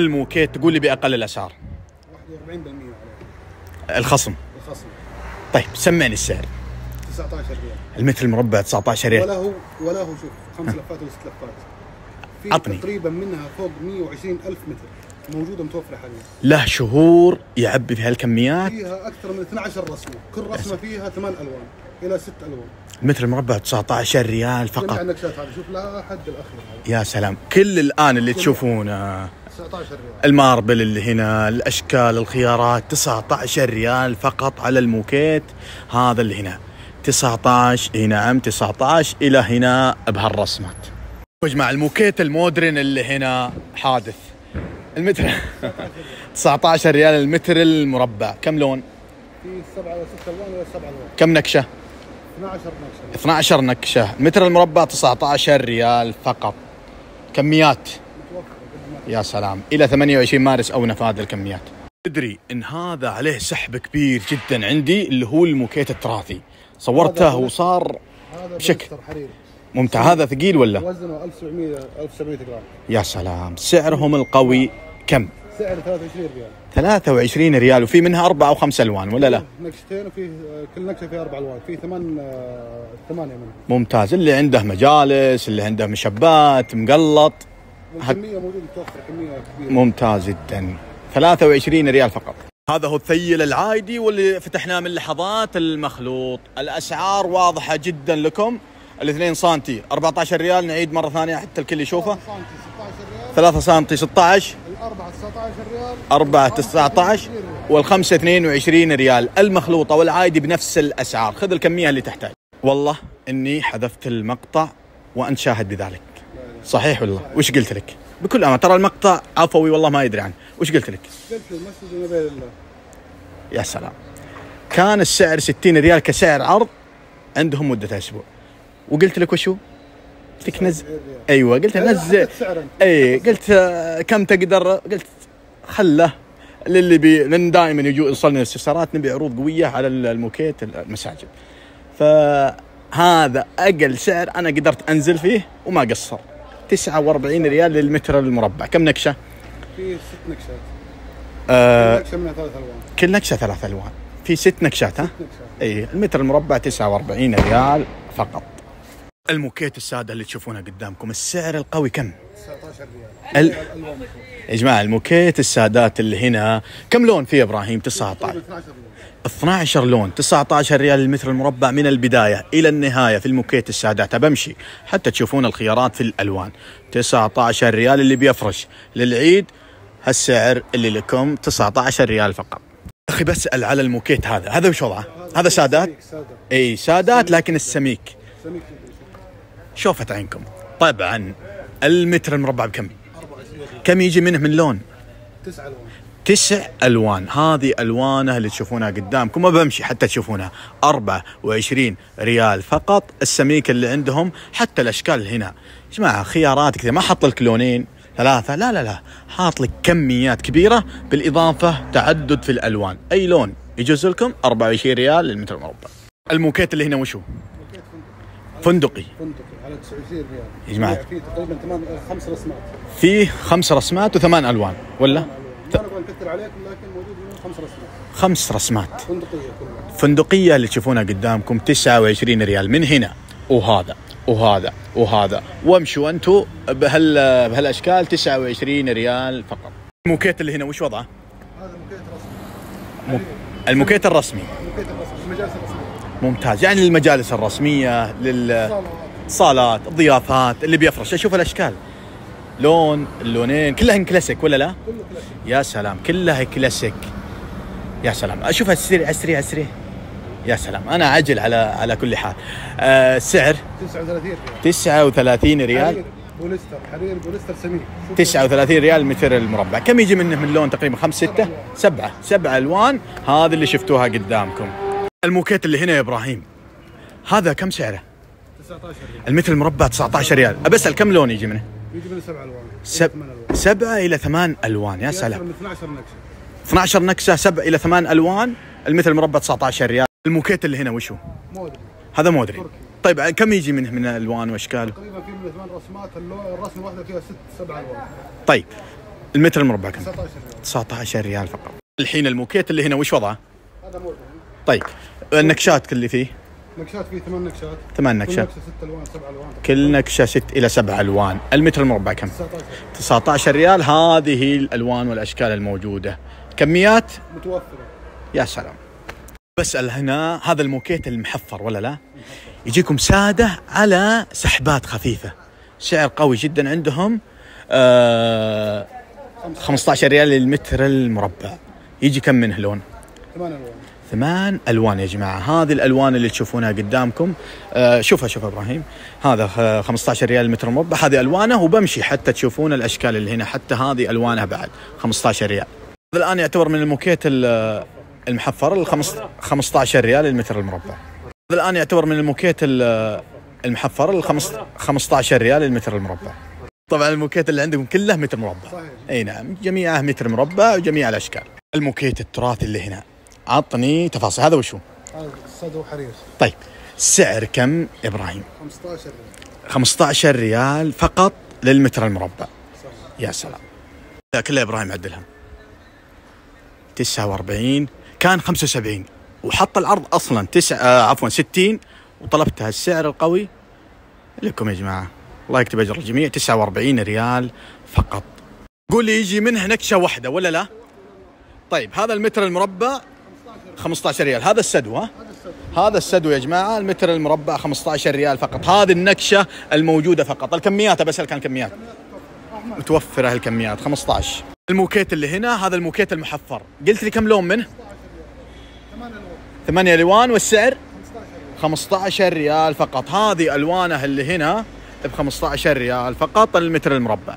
الموكيت تقول لي بأقل الأسعار. 41% عليه. الخصم. الخصم. طيب سمعني السعر. 19 ريال. المتر المربع 19 ريال. ولا هو ولا هو شوف خمس لفات ولا ست لفات. في عطني. تقريبا منها فوق 120 ألف متر. موجودة متوفرة حاليا. له شهور يعبي في هالكميات فيها أكثر من 12 رسمة. كل رسمة فيها ثمان ألوان إلى ست ألوان. المتر المربع 19 ريال فقط. النكشات هذه شوف لا حد الاخير هذا. يا سلام. كل الآن اللي تشوفونه. 19 ريال. ال marble اللي هنا الأشكال الخيارات 19 ريال فقط على الموكيت. هذا اللي هنا 19 اي نعم 19 إلى هنا بهالرسمات يا جماعة الموكيت ال modern اللي هنا حادث. المتر 19 ريال المتر المربع. كم لون؟ في سبعة ولا ست ألوان ولا سبع ألوان. كم نكشة؟ 12 نكشة. 12 نكشة. المتر المربع 19 ريال فقط. كميات؟ يا سلام. إلى 28 مارس أو نفاذ الكميات. تدري إن هذا عليه سحب كبير جدا عندي اللي هو الموكيت التراثي. صورته وصار بشكل. ممتع. هذا ثقيل ولا؟ وزنه 1700 1700 جرام. يا سلام. سعرهم القوي كم؟ سعر 23 ريال. 23 ريال وفي منها أربع أو خمس ألوان ولا لا؟ نكشتين وفيه كل نكشه فيها أربع ألوان. في ثمان آه، ثمانية منهم ممتاز. اللي عنده مجالس اللي عنده مشبات مقلط. والكميه موجودة متوفرة كمية كبيرة. ممتاز جدا. 23 ريال فقط. هذا هو الثيل العايدي واللي فتحناه من لحظات المخلوط. الأسعار واضحة جدا لكم. الاثنين سنتي 14 ريال نعيد مرة ثانية حتى الكل يشوفه. 3 سنتي 16 ريال. 3 سنتي 16 الأربعة 19 ريال. 4 19 والخمسة 22 ريال. المخلوطة والعادي بنفس الأسعار. خذ الكمية اللي تحتاج. والله إني حذفت المقطع وأنت شاهد بذلك. صحيح والله وش قلت لك؟ بكل أمانة ترى المقطع عفوي والله ما يدري عنه. وش قلت لك؟ قلت المسجد ونبي الله يا سلام. كان السعر 60 ريال كسعر عرض عندهم مدة أسبوع. وقلت لك وشو؟ قلت لك نزل أيوه قلت نزل. اي قلت كم تقدر؟ قلت خله للي يبي لأن دائما يجوا يوصلني استفسارات نبي عروض قوية على الموكيت المساجد. فهذا أقل سعر أنا قدرت أنزل فيه وما قصر. 49 ريال للمتر المربع. كم نكشة؟ في ست نكشات. آه نكشة منها ثلاث ألوان. كل نكشة ثلاث ألوان. في ست نكشات ها؟ إي المتر المربع 49 ريال فقط. الموكيت السادة اللي تشوفونه قدامكم السعر القوي كم؟ 19 ريال. ال-. يا جماعة الموكيت السادات اللي هنا كم لون فيه إبراهيم؟ 19 12 ريال 12 لون 19 ريال المتر المربع من البداية إلى النهاية في الموكيت السادات بمشي حتى تشوفون الخيارات في الألوان. 19 ريال اللي بيفرش. للعيد هالسعر اللي لكم 19 ريال فقط. أخي بسال على الموكيت هذا. هذا وش وضعه؟ هذا سادات؟ إي سادات لكن السميك. سميك. شوفت عينكم. طبعا المتر المربع بكم؟ 24 كم يجي منه من لون؟ الوان تسع ألوان. هذه ألوانه اللي تشوفونها قدامكم ما بمشي حتى تشوفونها. 24 ريال فقط. السميك اللي عندهم حتى الأشكال هنا. يا جماعة خيارات كذا ما حط لك لونين ثلاثة لا لا لا. حاط لك كميات كبيرة بالإضافة تعدد في الألوان. أي لون يجوز لكم؟ 24 ريال للمتر المربع الموكيت اللي هنا وشو؟ فندقي. فندقي على 29 ريال. يا جماعة. في تقريبا ثمان خمس رسمات. فيه خمس رسمات وثمان ألوان ولا؟ نكثر عليكم لكن موجود منهم خمس رسمات. خمس رسمات. فندقية كلها. فندقية اللي تشوفونها قدامكم 29 ريال من هنا. وهذا وهذا وهذا. وامشوا أنتم بهال بهالأشكال 29 ريال فقط. الموكيت اللي هنا وش وضعه؟ هذا موكيت رسمي. مو- الموكيت الرسمي. موكيت الرسمي المجالس الرسمية. ممتاز. يعني للمجالس الرسمية للصالات صالة الضيافات اللي بيفرش. أشوف الأشكال. لون اللونين كلها كلاسيك ولا لا؟ كله كلاسيك يا سلام كلها كلاسيك يا سلام. اشوفها السريع السريع السريع يا سلام أنا عجل على على كل حال. آه سعر؟ 39 ريال. 39 ريال. حرير بوليستر حرير بوليستر سميك شوف. 39 ريال متر المربع. كم يجي منه من لون تقريبا؟ خمس ستة؟ سبعة. سبعة. ألوان. هذه اللي شفتوها قدامكم. الموكيت اللي هنا يا إبراهيم. هذا كم سعره؟ 19 ريال. المتر المربع 19 ريال. أبسأل كم لون يجي منه؟ يجي سبع ألوان. سب... ثمان ألوان. سبعة إلى ثمان ألوان يا في سلام. أكثر من 12 نكشة. 12 نكشة سبع إلى ثمان ألوان المتر المربع 19 ريال. الموكيت اللي هنا وشو؟ مو أدري. هذا modern تركي. طيب كم يجي منه من الألوان وأشكال؟ تقريبا في من ثمان رسمات الرسمه الواحدة فيها ست سبع ألوان. طيب المتر المربع كم؟ 19 ريال. 19 ريال فقط. الحين الموكيت اللي هنا وش وضعه؟ هذا مو طيب النكشات اللي فيه؟ نكشات فيه ثمان نكشات. ثمان كل نكشات. نكشة ست ألوان سبع ألوان كل نكشة ست إلى سبع ألوان. المتر المربع كم؟ 19 19 ريال. هذه الألوان والأشكال الموجودة. كميات؟ متوفرة. يا سلام. بسأل هنا هذا الموكيت المحفر ولا لا؟ يجيكم سادة على سحبات خفيفة. سعر قوي جدا عندهم. آه 15 ريال للمتر المربع. يجي كم منه لون؟ ثمان ألوان. ثمان ألوان يا جماعة. هذه الألوان اللي تشوفونها قدامكم. آه شوفها شوف إبراهيم. هذا خ- 15 ريال المتر المربع هذه ألوانه وبمشي حتى تشوفون الأشكال اللي هنا. حتى هذه ألوانها بعد. 15 ريال. هذا الآن يعتبر من الموكيت ال- المحفر ال 15 ريال المتر المربع. هذا الآن يعتبر من الموكيت ال- المحفر ال 15 ريال المتر المربع. طبعا الموكيت اللي عندكم كله متر مربع. إي نعم. جميعه متر مربع وجميع الأشكال. الموكيت التراثي اللي هنا. عطني تفاصيل. هذا وشو؟ هذا حرير. طيب سعر كم إبراهيم؟ 15 ريال. 15 ريال فقط للمتر المربع. صح يا سلام. لا كلها إبراهيم عدلها 49 كان 75 وحط العرض أصلا تسع آه عفوا 60 وطلبتها السعر القوي. لكم يا جماعة. الله يكتب أجر الجميع. 49 ريال فقط. قول لي يجي منها نكشة واحدة ولا لا؟ طيب هذا المتر المربع 15 ريال. هذا السدو ها؟ هذا السدو يا جماعة المتر المربع 15 ريال فقط. هذه النكشة الموجودة فقط. الكميات بسالك عن الكميات. متوفره الكميات 15 الموكيت اللي هنا هذا الموكيت المحفر. قلت لي كم لون منه؟ ثمان الوان ثمانية الوان والسعر؟ 15 ريال 15 ريال فقط. هذه ألوانه اللي هنا ب 15 ريال فقط المتر المربع.